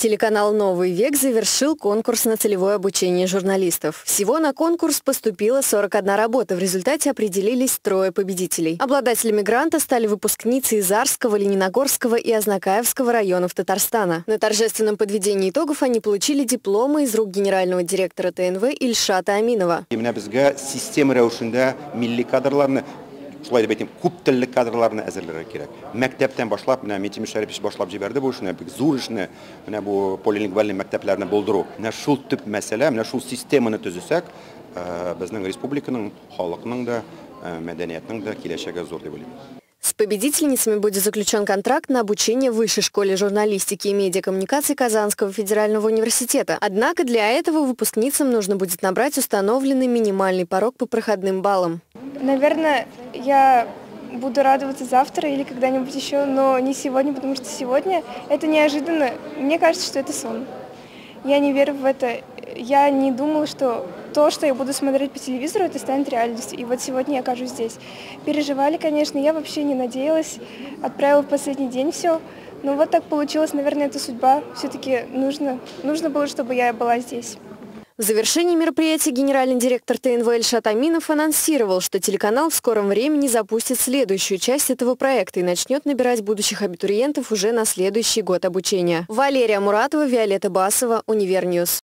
Телеканал «Новый век» завершил конкурс на целевое обучение журналистов. Всего на конкурс поступило 41 работа. В результате определились трое победителей. Обладателями гранта стали выпускницы из Арского, Лениногорского и Ознакаевского районов Татарстана. На торжественном подведении итогов они получили дипломы из рук генерального директора ТНВ Ильшата Аминова. Шулай дип әйтим, күп телле кадрларны әзерләргә кирәк. Мәктәптән башлап, менә Метим Шәрипов башлап җибәрде бу эшне, бик зур эшне, менә бу полилингвальный мәктәпләрне булдыру. Шул төп мәсьәлә, менә шул системаны төзесәк, э, безнең республиканың, халыкның да, э, мәдәниятның да киләчәге зур дип уйлыйм. С победительницами будет заключен контракт на обучение в Высшей школе журналистики и медиакоммуникаций Казанского федерального университета. Однако для этого выпускницам нужно будет набрать установленный минимальный порог по проходным баллам. Наверное, я буду радоваться завтра или когда-нибудь еще, но не сегодня, потому что сегодня это неожиданно. Мне кажется, что это сон. Я не верю в это. Я не думала, что то, что я буду смотреть по телевизору, это станет реальностью. И вот сегодня я окажусь здесь. Переживали, конечно, я вообще не надеялась. Отправила в последний день все. Но вот так получилось, наверное, это судьба. Все-таки нужно, нужно было, чтобы я была здесь. В завершении мероприятия генеральный директор ТНВ Эльшат Аминов анонсировал, что телеканал в скором времени запустит следующую часть этого проекта и начнет набирать будущих абитуриентов уже на следующий год обучения. Валерия Муратова, Виолетта Басова, Универньюз.